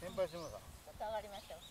心配します。ちょ上がりましょう。